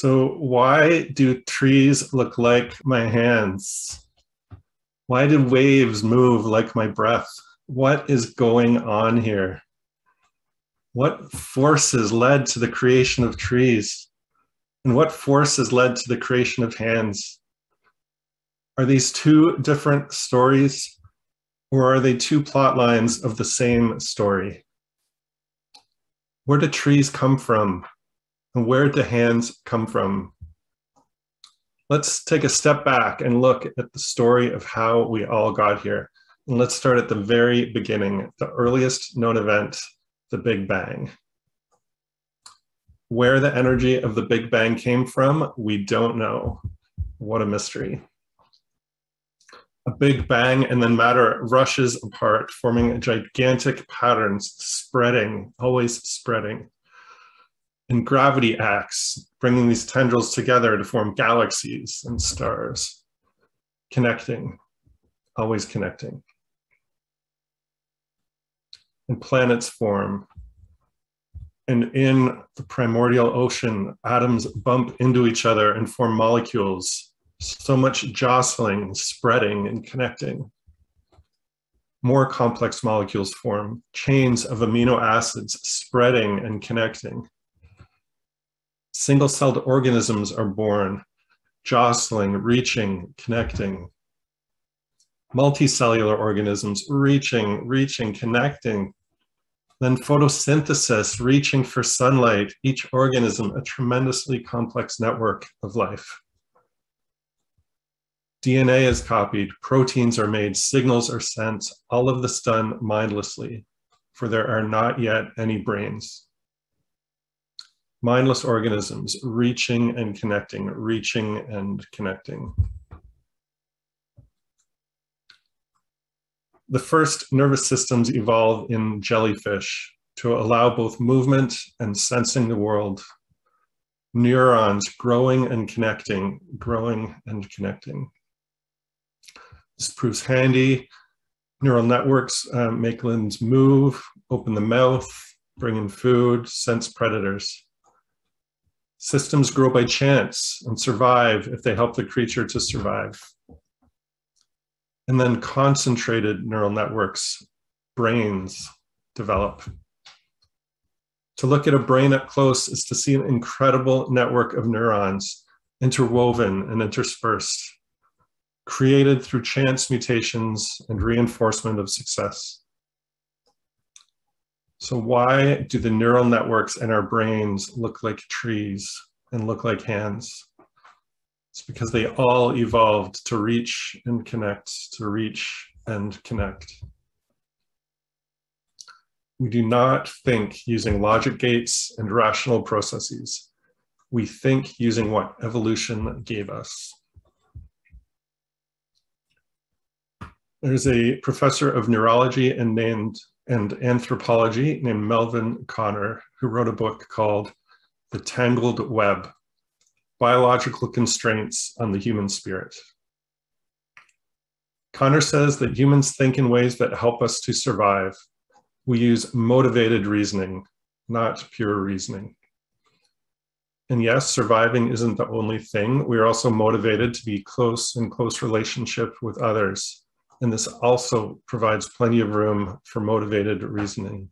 So, why do trees look like my hands? Why did waves move like my breath? What is going on here? What forces led to the creation of trees? And what forces led to the creation of hands? Are these two different stories, or are they two plot lines of the same story? Where do trees come from? And where do hands come from? Let's take a step back and look at the story of how we all got here. And let's start at the very beginning, the earliest known event, the Big Bang. Where the energy of the Big Bang came from, we don't know. What a mystery. A big bang, and then matter rushes apart, forming gigantic patterns, spreading, always spreading and gravity acts, bringing these tendrils together to form galaxies and stars, connecting, always connecting. And planets form. And in the primordial ocean, atoms bump into each other and form molecules, so much jostling, spreading, and connecting. More complex molecules form, chains of amino acids spreading and connecting Single-celled organisms are born, jostling, reaching, connecting. Multicellular organisms reaching, reaching, connecting. Then photosynthesis, reaching for sunlight, each organism a tremendously complex network of life. DNA is copied, proteins are made, signals are sent, all of this done mindlessly, for there are not yet any brains mindless organisms reaching and connecting, reaching and connecting. The first nervous systems evolve in jellyfish to allow both movement and sensing the world. Neurons growing and connecting, growing and connecting. This proves handy. Neural networks uh, make limbs move, open the mouth, bring in food, sense predators. Systems grow by chance and survive if they help the creature to survive. And then concentrated neural networks, brains, develop. To look at a brain up close is to see an incredible network of neurons interwoven and interspersed, created through chance mutations and reinforcement of success. So why do the neural networks in our brains look like trees and look like hands? It's because they all evolved to reach and connect, to reach and connect. We do not think using logic gates and rational processes. We think using what evolution gave us. There's a professor of neurology and named and anthropology named Melvin Konner, who wrote a book called The Tangled Wing Biological Constraints on the Human Spirit. Konner says that humans think in ways that help us to survive. We use motivated reasoning, not pure reasoning. And yes, surviving isn't the only thing. We are also motivated to be close in close relationship with others and this also provides plenty of room for motivated reasoning.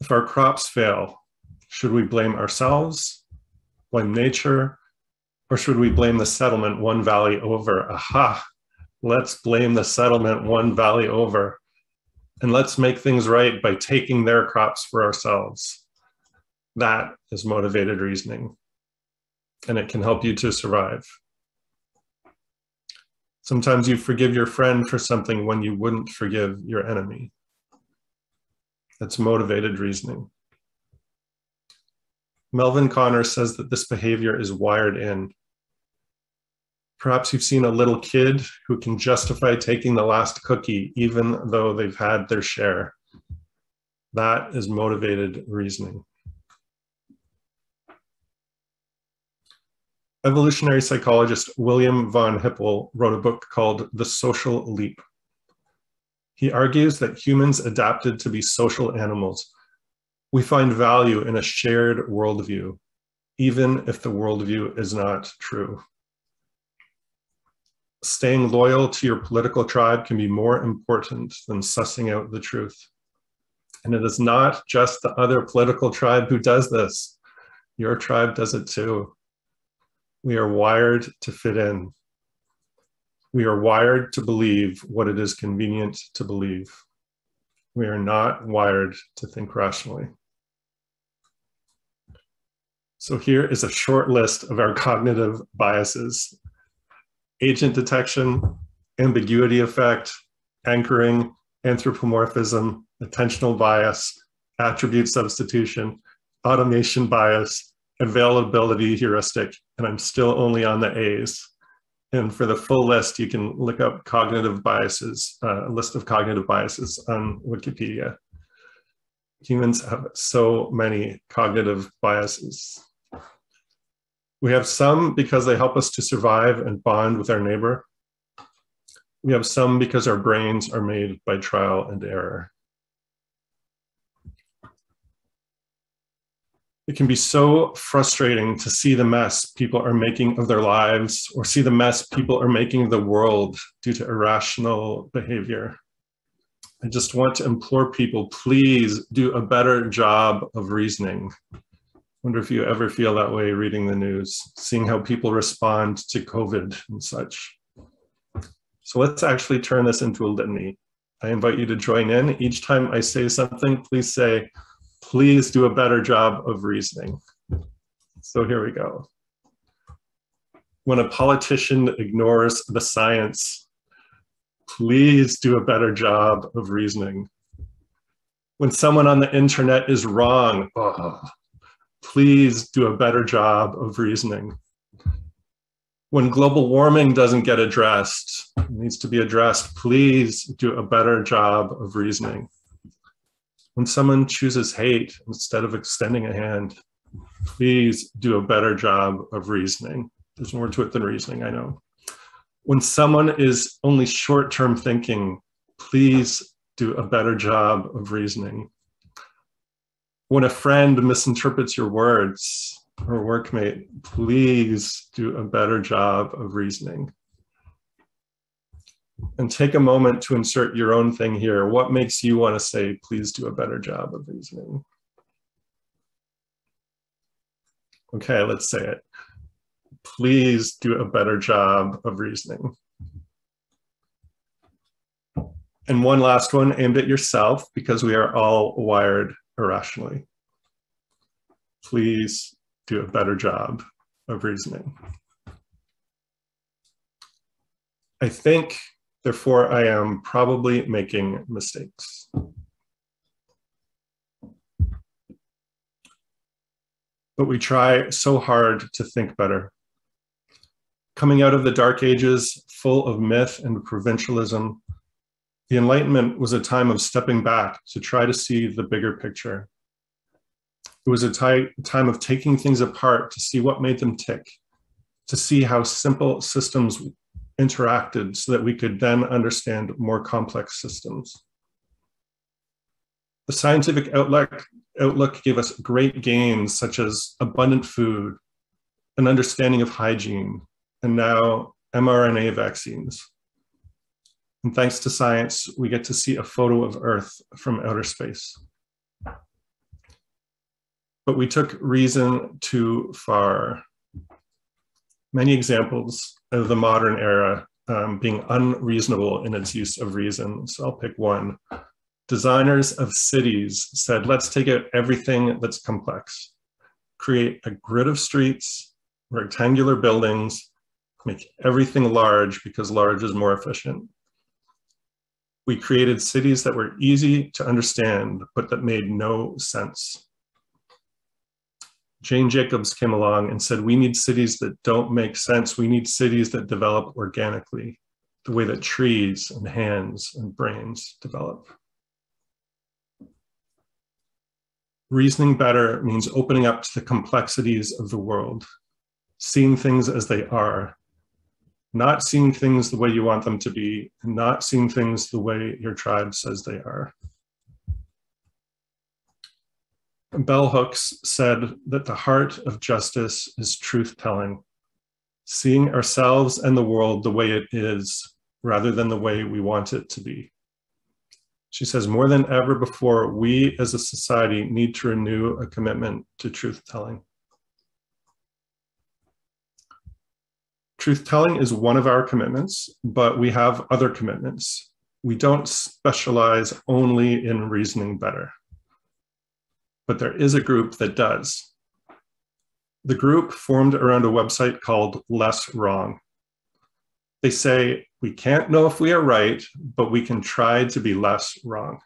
If our crops fail, should we blame ourselves, blame nature, or should we blame the settlement one valley over? Aha, let's blame the settlement one valley over. And let's make things right by taking their crops for ourselves. That is motivated reasoning. And it can help you to survive. Sometimes you forgive your friend for something when you wouldn't forgive your enemy. That's motivated reasoning. Melvin Konner says that this behavior is wired in. Perhaps you've seen a little kid who can justify taking the last cookie even though they've had their share. That is motivated reasoning. Evolutionary psychologist William von Hippel wrote a book called The Social Leap. He argues that humans adapted to be social animals. We find value in a shared worldview, even if the worldview is not true. Staying loyal to your political tribe can be more important than sussing out the truth. And it is not just the other political tribe who does this. Your tribe does it too. We are wired to fit in. We are wired to believe what it is convenient to believe. We are not wired to think rationally. So here is a short list of our cognitive biases. Agent detection, ambiguity effect, anchoring, anthropomorphism, attentional bias, attribute substitution, automation bias, availability heuristic, and I'm still only on the A's. And for the full list, you can look up cognitive biases, uh, a list of cognitive biases on Wikipedia. Humans have so many cognitive biases. We have some because they help us to survive and bond with our neighbor. We have some because our brains are made by trial and error. It can be so frustrating to see the mess people are making of their lives or see the mess people are making of the world due to irrational behavior. I just want to implore people, please do a better job of reasoning. wonder if you ever feel that way reading the news, seeing how people respond to COVID and such. So let's actually turn this into a litany. I invite you to join in. Each time I say something, please say, please do a better job of reasoning. So here we go. When a politician ignores the science, please do a better job of reasoning. When someone on the internet is wrong, oh, please do a better job of reasoning. When global warming doesn't get addressed, needs to be addressed, please do a better job of reasoning when someone chooses hate instead of extending a hand, please do a better job of reasoning. There's more to it than reasoning, I know. When someone is only short term thinking, please do a better job of reasoning. When a friend misinterprets your words or workmate, please do a better job of reasoning and take a moment to insert your own thing here. What makes you want to say, please do a better job of reasoning? Okay, let's say it. Please do a better job of reasoning. And one last one aimed at yourself because we are all wired irrationally. Please do a better job of reasoning. I think Therefore, I am probably making mistakes. But we try so hard to think better. Coming out of the Dark Ages, full of myth and provincialism, the Enlightenment was a time of stepping back to try to see the bigger picture. It was a time of taking things apart to see what made them tick, to see how simple systems interacted so that we could then understand more complex systems. The scientific outlook, outlook gave us great gains such as abundant food, an understanding of hygiene, and now mRNA vaccines. And thanks to science, we get to see a photo of Earth from outer space. But we took reason too far. Many examples of the modern era um, being unreasonable in its use of reason. So I'll pick one. Designers of cities said, let's take out everything that's complex, create a grid of streets, rectangular buildings, make everything large because large is more efficient. We created cities that were easy to understand, but that made no sense. Jane Jacobs came along and said, we need cities that don't make sense. We need cities that develop organically, the way that trees and hands and brains develop. Reasoning better means opening up to the complexities of the world, seeing things as they are, not seeing things the way you want them to be, and not seeing things the way your tribe says they are. Bell Hooks said that the heart of justice is truth telling, seeing ourselves and the world the way it is rather than the way we want it to be. She says, more than ever before, we as a society need to renew a commitment to truth telling. Truth telling is one of our commitments, but we have other commitments. We don't specialize only in reasoning better, but there is a group that does. The group formed around a website called Less Wrong. They say, we can't know if we are right, but we can try to be less wrong.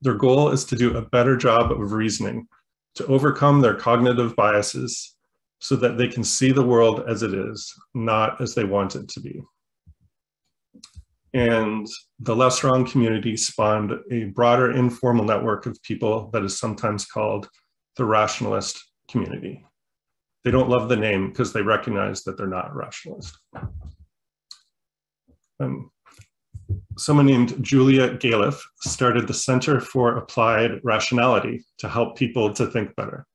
Their goal is to do a better job of reasoning, to overcome their cognitive biases, so that they can see the world as it is, not as they want it to be. And the Less Wrong community spawned a broader informal network of people that is sometimes called the rationalist community. They don't love the name because they recognize that they're not rationalist. Um, someone named Julia Galef started the Center for Applied Rationality to help people to think better.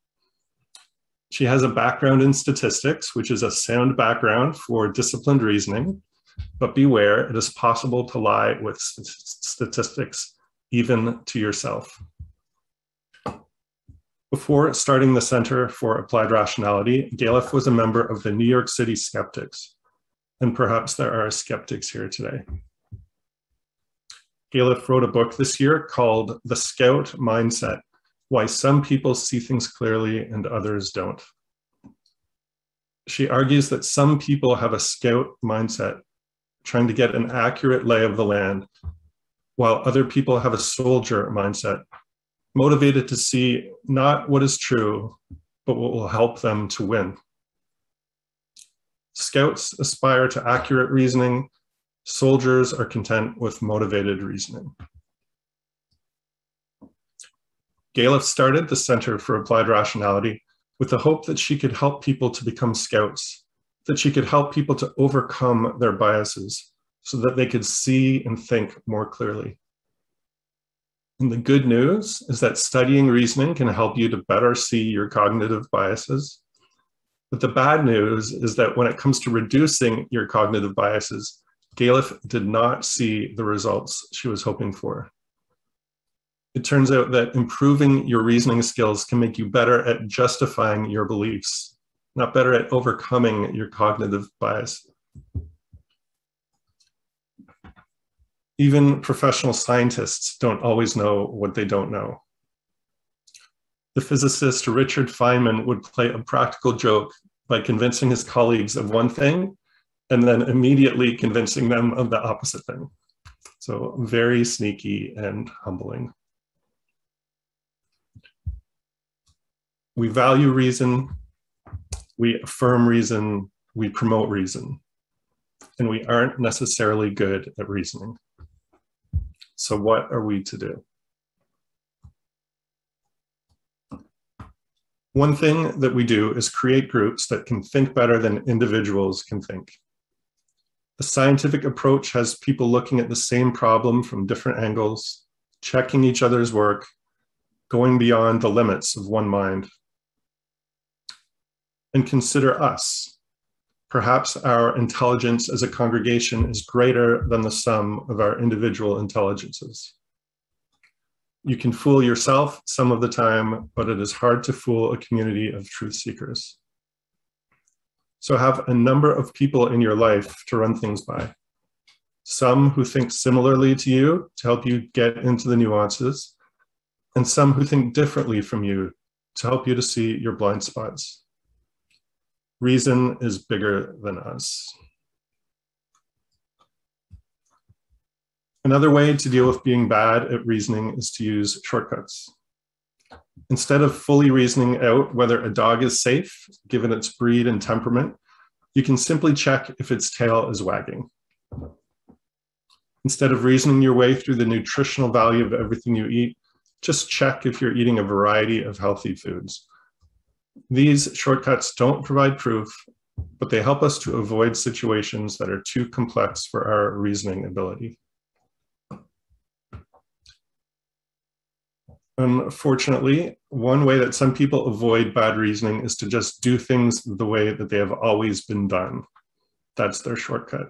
She has a background in statistics, which is a sound background for disciplined reasoning, but beware, it is possible to lie with st statistics, even to yourself. Before starting the Center for Applied Rationality, Galef was a member of the New York City Skeptics, and perhaps there are skeptics here today. Galef wrote a book this year called The Scout Mindset, why some people see things clearly and others don't. She argues that some people have a scout mindset, trying to get an accurate lay of the land, while other people have a soldier mindset, motivated to see not what is true, but what will help them to win. Scouts aspire to accurate reasoning, soldiers are content with motivated reasoning. Galef started the Center for Applied Rationality with the hope that she could help people to become scouts, that she could help people to overcome their biases so that they could see and think more clearly. And the good news is that studying reasoning can help you to better see your cognitive biases. But the bad news is that when it comes to reducing your cognitive biases, Galef did not see the results she was hoping for it turns out that improving your reasoning skills can make you better at justifying your beliefs, not better at overcoming your cognitive bias. Even professional scientists don't always know what they don't know. The physicist Richard Feynman would play a practical joke by convincing his colleagues of one thing and then immediately convincing them of the opposite thing. So very sneaky and humbling. we value reason, we affirm reason, we promote reason, and we aren't necessarily good at reasoning. So what are we to do? One thing that we do is create groups that can think better than individuals can think. The scientific approach has people looking at the same problem from different angles, checking each other's work, going beyond the limits of one mind and consider us. Perhaps our intelligence as a congregation is greater than the sum of our individual intelligences. You can fool yourself some of the time, but it is hard to fool a community of truth seekers. So have a number of people in your life to run things by. Some who think similarly to you to help you get into the nuances, and some who think differently from you to help you to see your blind spots. Reason is bigger than us. Another way to deal with being bad at reasoning is to use shortcuts. Instead of fully reasoning out whether a dog is safe, given its breed and temperament, you can simply check if its tail is wagging. Instead of reasoning your way through the nutritional value of everything you eat, just check if you're eating a variety of healthy foods. These shortcuts don't provide proof, but they help us to avoid situations that are too complex for our reasoning ability. Unfortunately, one way that some people avoid bad reasoning is to just do things the way that they have always been done. That's their shortcut.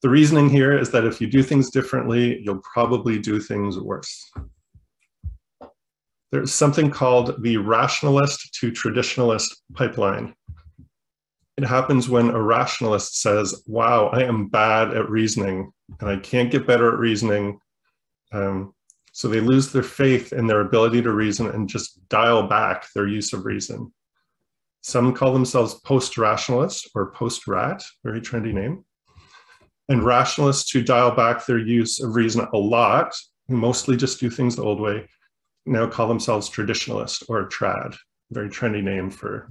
The reasoning here is that if you do things differently, you'll probably do things worse. There's something called the rationalist to traditionalist pipeline. It happens when a rationalist says, wow, I am bad at reasoning and I can't get better at reasoning. Um, so they lose their faith in their ability to reason and just dial back their use of reason. Some call themselves post-rationalists or post-rat, very trendy name. And rationalists who dial back their use of reason a lot, mostly just do things the old way, now call themselves traditionalist or trad, very trendy name for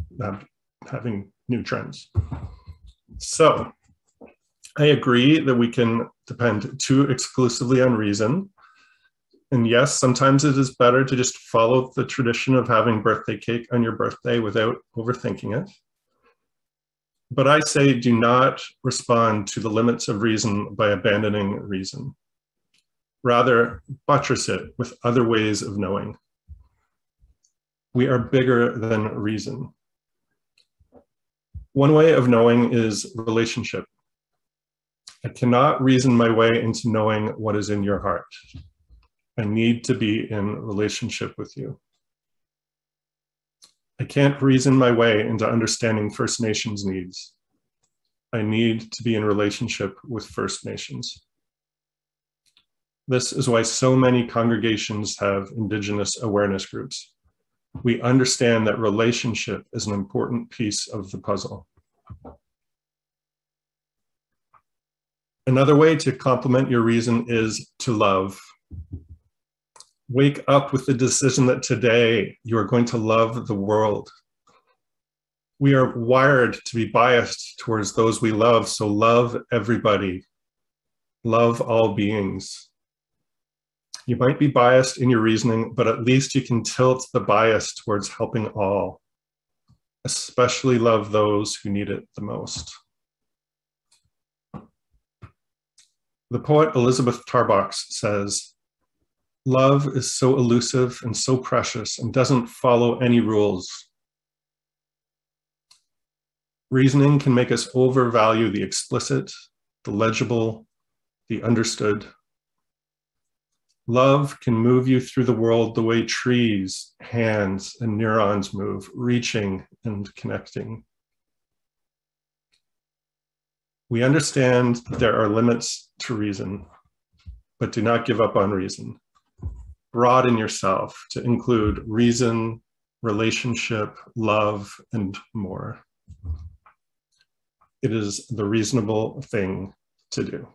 having new trends. So I agree that we can depend too exclusively on reason and yes, sometimes it is better to just follow the tradition of having birthday cake on your birthday without overthinking it. But I say do not respond to the limits of reason by abandoning reason. Rather, buttress it with other ways of knowing. We are bigger than reason. One way of knowing is relationship. I cannot reason my way into knowing what is in your heart. I need to be in relationship with you. I can't reason my way into understanding First Nations needs. I need to be in relationship with First Nations. This is why so many congregations have Indigenous awareness groups. We understand that relationship is an important piece of the puzzle. Another way to complement your reason is to love wake up with the decision that today you are going to love the world. We are wired to be biased towards those we love, so love everybody. Love all beings. You might be biased in your reasoning, but at least you can tilt the bias towards helping all. Especially love those who need it the most. The poet Elizabeth Tarbox says, Love is so elusive and so precious and doesn't follow any rules. Reasoning can make us overvalue the explicit, the legible, the understood. Love can move you through the world the way trees, hands, and neurons move, reaching and connecting. We understand that there are limits to reason, but do not give up on reason broaden yourself to include reason, relationship, love, and more. It is the reasonable thing to do.